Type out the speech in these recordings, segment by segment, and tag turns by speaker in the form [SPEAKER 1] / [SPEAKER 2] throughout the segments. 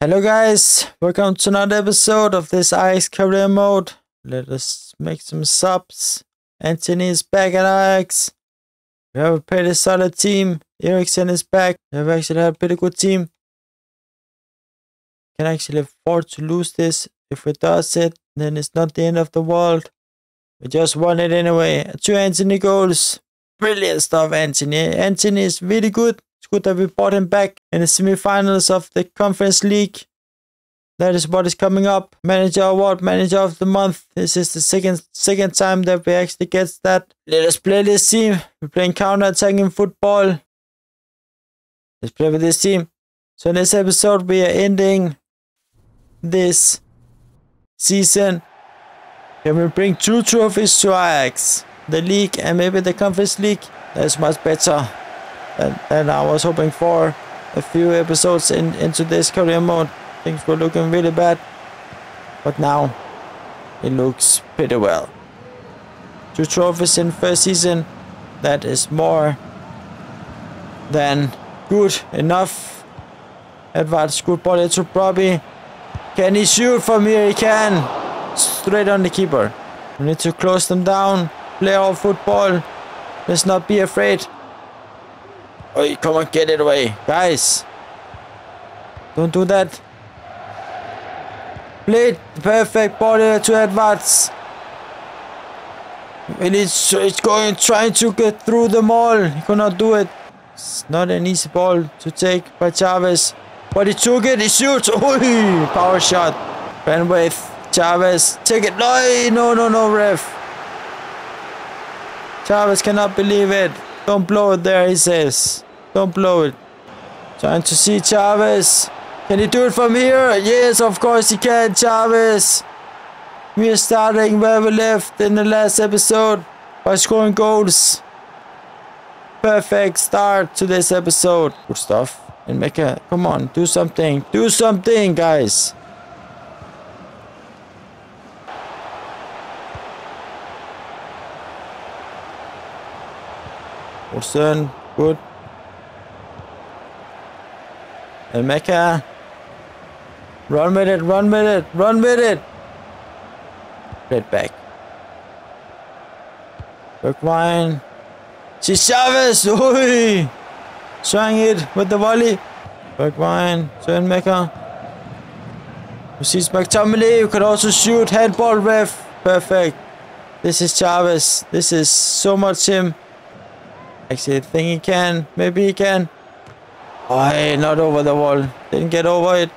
[SPEAKER 1] Hello guys, welcome to another episode of this Ajax career mode. Let us make some subs. Antony is back at Ajax. We have a pretty solid team. Eriksen is back. We have actually had a pretty good team. Can actually afford to lose this. If we does it, then it's not the end of the world. We just won it anyway. Two Antony goals. Brilliant stuff, Antony. Antony is really good. It's good that we brought him back in the semifinals of the Conference League. That is what is coming up. Manager award, manager of the month. This is the second second time that we actually get that. Let us play this team. We're playing counter-attacking football. Let's play with this team. So in this episode, we are ending this season. Can we bring two trophies to Ajax? The league and maybe the Conference League. That's much better than I was hoping for. A few episodes in, into this career mode, things were looking really bad. But now, it looks pretty well. Two trophies in first season, that is more than good enough. Edwards, good ball to Brobbey. Can he shoot from here? He can. Straight on the keeper. We need to close them down. Play our football. Let's not be afraid. Oh, come on, get it away. Guys. Don't do that. Play. Perfect ball to Edwards. And it's, it's going, trying to get through the mall. He could not do it. It's not an easy ball to take by Chavez. But he took it. He shoots. Oy, power shot. Bandwidth. Chavez. Take it. No, no, no, no, ref. Chavez cannot believe it. Don't blow it there, he says. Don't blow it. Trying to see Chavez. Can he do it from here? Yes, of course he can, Chavez. We are starting where we left in the last episode by scoring goals. Perfect start to this episode. Good stuff. And make a, come on, do something. Do something, guys. Olsen, good. And Mecca. Run with it, run with it, run with it. Right back. Bergwijn. See Chavez. Oi. Swang it with the volley. Bergwijn. Turn Mecca. Who sees McTominay? You could also shoot. Handball ref. Perfect. This is Chavez. This is so much him. Actually, I think he can. Maybe he can. Hey, not over the wall. Didn't get over it.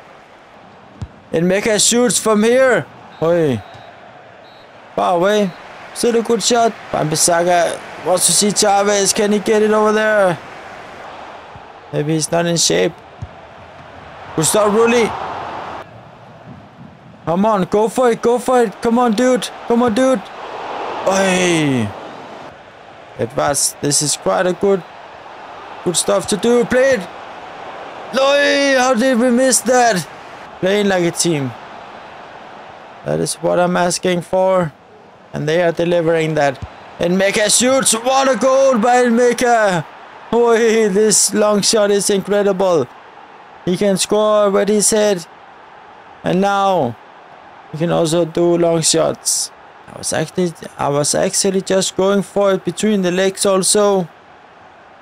[SPEAKER 1] And Mecca shoots from here. Oi. Far away. Still a good shot. Wan-Bissaka wants to see Chavez. Can he get it over there? Maybe he's not in shape. Gustav Rulli. Come on, go for it, go for it. Come on, dude. Come on, dude. Oi. It was. This is quite a good, good stuff to do. Play it. No, how did we miss that? Playing like a team. That is what I'm asking for. And they are delivering that. And Mecca shoots. What a goal by Mecca. Boy, this long shot is incredible. He can score with his head. And now, he can also do long shots. I was actually I was actually just going for it between the legs also.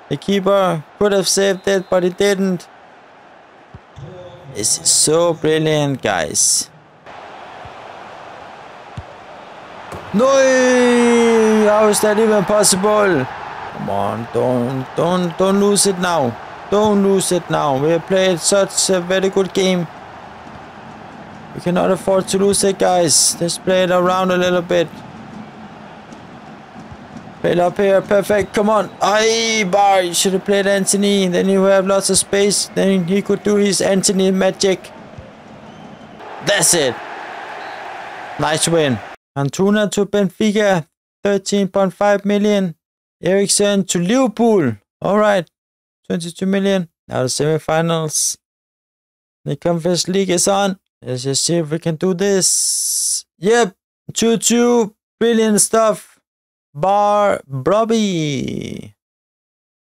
[SPEAKER 1] The keeper could have saved it, but he didn't. This is so brilliant, guys. No! How is that even possible? Come on, don't, don't, don't lose it now. Don't lose it now. We have played such a very good game. We cannot afford to lose it, guys. Let's play it around a little bit. Play up here. Perfect. Come on. Aye, bar. You should have played Antony. Then you have lots of space. Then he could do his Antony magic. That's it. Nice win. Antuna to Benfica. 13.5 million. Eriksen to Liverpool. Alright. 22 million. Now the semifinals. The Conference League is on. Let's just see if we can do this. Yep. 2-2. Brilliant stuff. Bar Brobbey.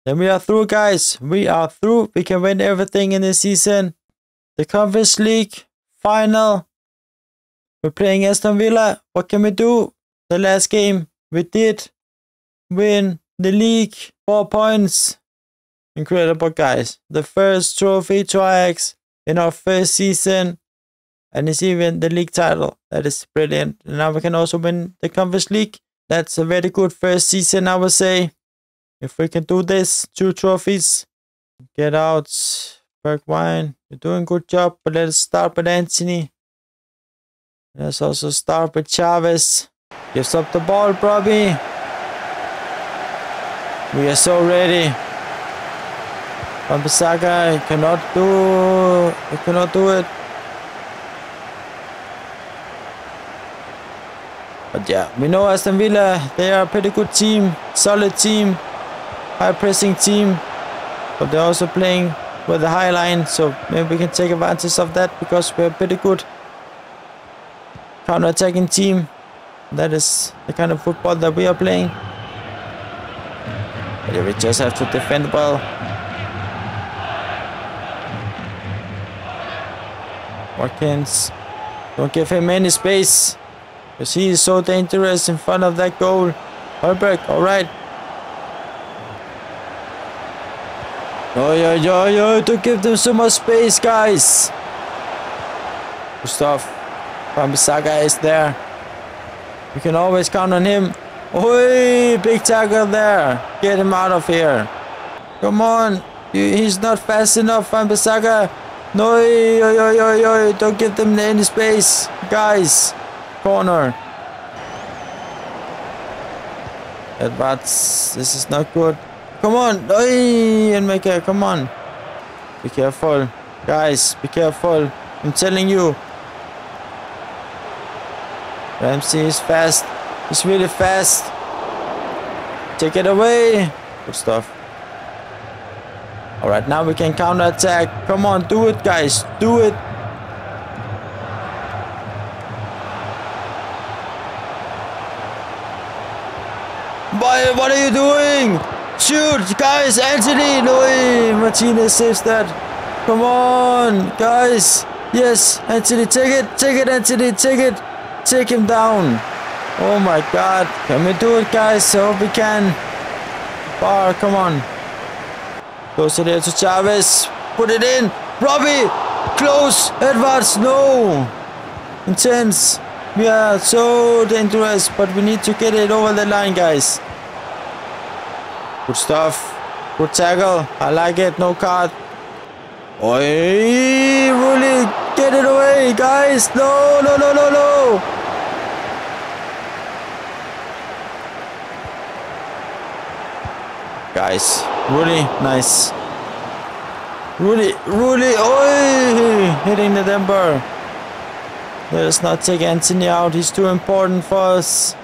[SPEAKER 1] Then we are through, guys. We are through. We can win everything in this season. the Conference League final. We're playing Aston Villa. What can we do? The last game we did win the league, four points. Incredible, guys. The first trophy to Ajax in our first season. And it's even the league title. That is brilliant. And now we can also win the Conference League. That's a very good first season, I would say. If we can do this, two trophies. Get out, Bergwijn. You're doing good job, but let's start with Antony. Let's also start with Chavez. Gives up the ball, Brobbey. We are so ready. Wan-Bissaka cannot do cannot do it. But yeah, we know Aston Villa, they are a pretty good team, solid team, high pressing team. But they're also playing with a high line, so maybe we can take advantage of that because we're a pretty good counter-attacking team. That is the kind of football that we are playing. But we just have to defend well. Watkins, don't give him any space. Because he is so dangerous in front of that goal. Højbjerg, alright. Oh, yeah, yeah, yeah, don't give them so much space, guys. Gustav Wan-Bissaka is there. We can always count on him. Oi, big tackle there. Get him out of here. Come on. He's not fast enough, Wan-Bissaka. No, yo, yo, yo, yo, don't give them any space. Guys, corner. Edwards, this is not good. Come on, Oi, and make it, come on. Be careful. Guys, be careful. I'm telling you. Ramsey is fast. He's really fast. Take it away. Good stuff. Alright, now we can counter attack. Come on, do it, guys. Do it. You doing? Shoot, guys, Antony, No, Martinez saves that. Come on, guys. Yes, Antony, take it. Take it, Antony, Take it. Take him down. Oh my god. Can we do it, guys? I hope we can. Bar, come on. Close it there to Chavez. Put it in. Robbie. Close. Edwards. No. Intense. We are so dangerous, but we need to get it over the line, guys. Good stuff. Good tackle. I like it. No card. Oi, really get it away, guys. No, no, no, no, no. Guys, really nice. Really, really, oi, hitting the temper. Let us not take Antony out. He's too important for us.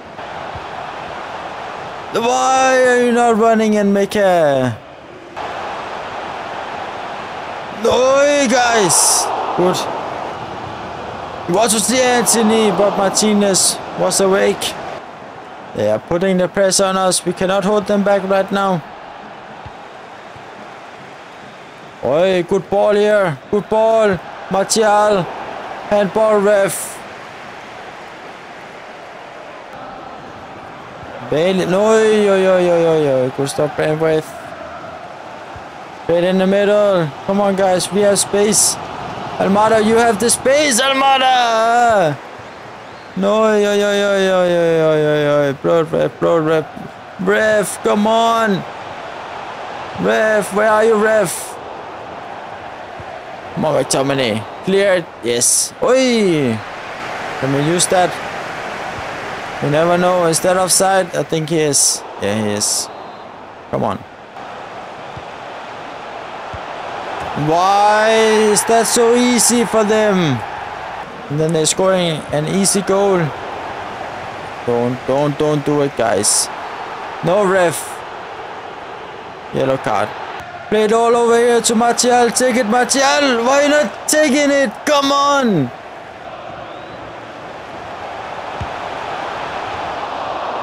[SPEAKER 1] Why are you not running and make a... No, guys. Good. He want to see Antony, but Martinez was awake. They are putting the pressure on us. We cannot hold them back right now. Oi, good ball here. Good ball. Martial. Handball ref. Bailey. No, yo, yo, yo, yo, yo. Good stop, Brandwith. Right in the middle. Come on, guys. We have space. Almada, you have the space, Almada! No, yo, yo, yo, yo, yo, yo, yo, yo. Blood ref, blood ref. Ref, come on! Ref, where are you, ref? Come on, McTominay. Cleared. Yes. Oi! Can we use that? You never know. Is that offside? I think he is. Yeah, he is. Come on. Why is that so easy for them? And then they're scoring an easy goal. Don't, don't, don't do it, guys. No ref. Yellow card. Played all over here to Martial. Take it, Martial. Why not taking it? Come on.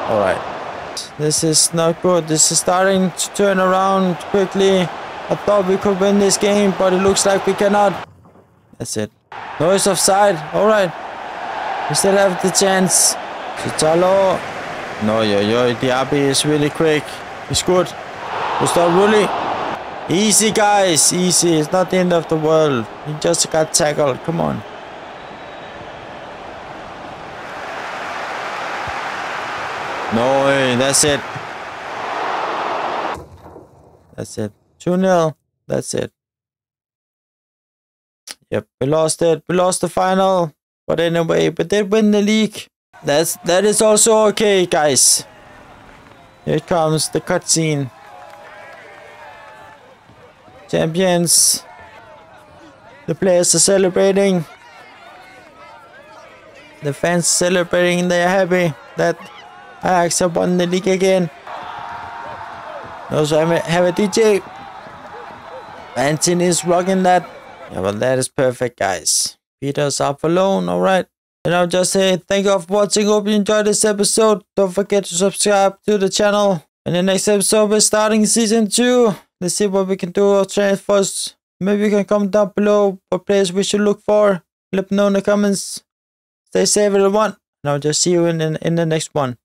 [SPEAKER 1] All right. This is not good. This is starting to turn around quickly. I thought we could win this game, but it looks like we cannot. That's it. No, it's offside. All right. We still have the chance. Chitalo. No, yo, yo. Diaby is really quick. He's good. Gustav Rulli. Easy, guys. Easy. It's not the end of the world. He just got tackled. Come on. No way. That's it. That's it. 2-0. That's it. Yep, we lost it. We lost the final. But anyway, we did win the league. That's that is also okay, guys. Here comes the cutscene. Champions. The players are celebrating. The fans celebrating. They are happy that Ajax have won the league again. Also have a, have a DJ. Antony is rocking that. Yeah, well, that is perfect, guys. Peter's up alone, alright? And I'll just say thank you all for watching. Hope you enjoyed this episode. Don't forget to subscribe to the channel. In the next episode, we're starting season 2. Let's see what we can do with transfers. Maybe you can comment down below what players we should look for. Let me know in the comments. Stay safe everyone. And I'll just see you in, in, in the next one.